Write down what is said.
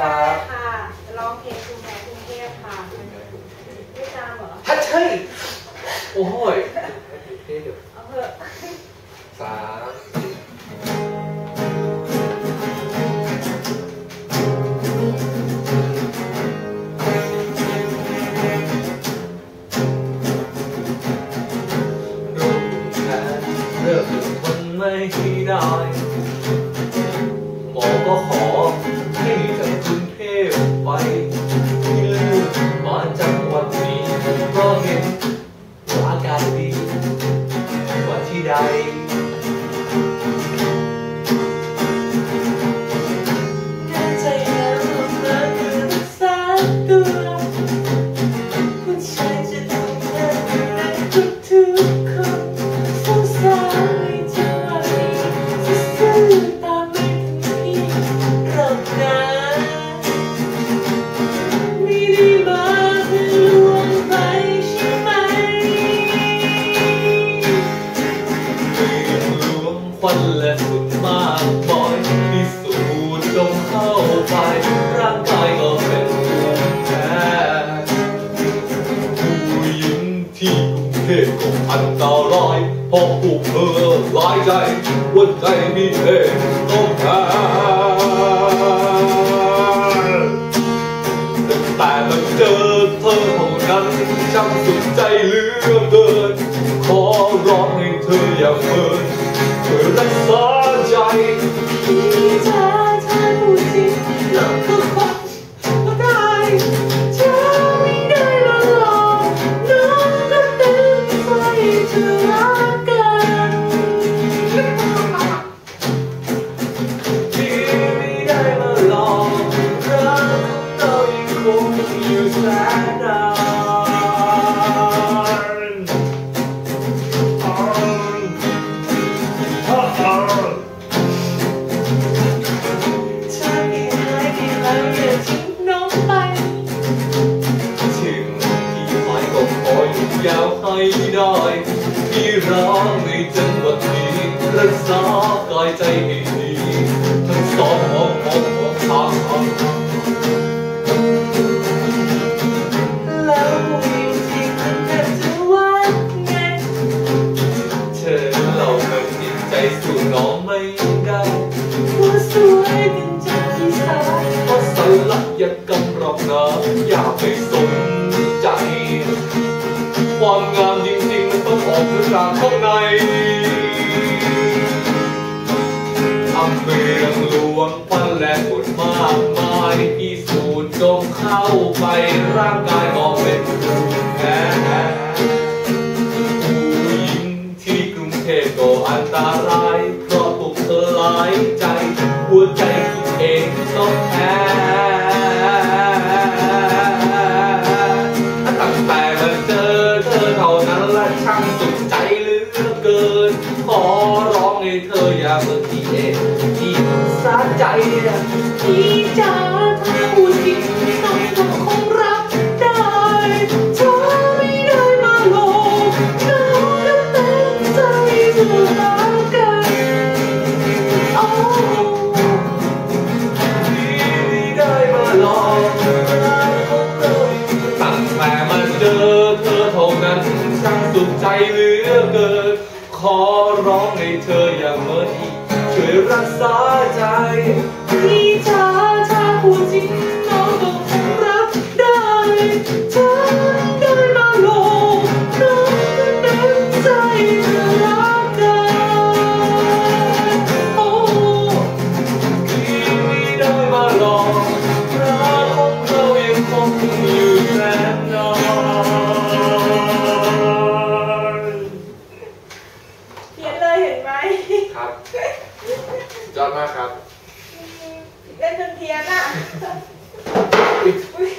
ครับค่ะจะร้องเพลงกรุงแพกรุงเทพค่ะไม่จามเหรอฮัทเช่ยโอ้ยเอาเถอะสามรู้แค่เลิกทนไม่ได้หมอก็ขอ ควันและฝุ่นมากมายพิสูจน์จงเข้าไปร่างกายก็เป็นภูมิแพ้ผู้หญิงที่กรุงเทพก็อันตรายเพราะพวกเธอหลายใจหัวใจมีเพศต้องแพ้แต่มันเจอเธอเท่านั้นช่างสุดใจเหลือเกินขอร้องให้เธออย่าเมินช่วย รักษาใจที่เธอเธอพูดจริงแล้วก็คงก็ได้เธอไม่ได้ละหลอกน้องก็เต็มใจเธอรักกันที่ไม่ได้มาหลอกรักของเรายังคงอยู่แสนาวให้ได้พี่ร้องในจังหวัดนี้รักษากายใจให้ดีทั้งสองมองมองมองทางทางแล้วผู้หญิงที่คุณจะจะว่าไงเธอเราแบบจิตใจสู้น้องไม่ได้ว่าสวยกันใจที่สายเพราะสลักยากกำรับนะอย่าไปสน จริงๆมันต้องออกมาจากข้างในทำเมืองหลวงพันและบุญมากมายพิสูจน์จงเข้าไปร่างกายมองเป็นภูมิแพ้ผู้หญิงที่กรุงเทพก็อันตรายเพราะพวกเธอหลายใจ หัวใจคิดเองต้องแพ้าเมื่อที่เองที่สาใจที่จะถ้าพูดจริงต้องก็คงรับได้เธอไม่ได้มาหลอกน้องก็เต็มใจจะรักกันโอ้ที่ไม่ได้มาหลอกรักของเราตั้งแต่มาเจอเธอเท่านั้นช่างสุขใจเหลือเกิน ขอร้องให้เธออย่าเมินอีกช่วยรักษาใจ ยอดมากครับ เล่นจนเทียนอะอุ๊ยอุ๊ย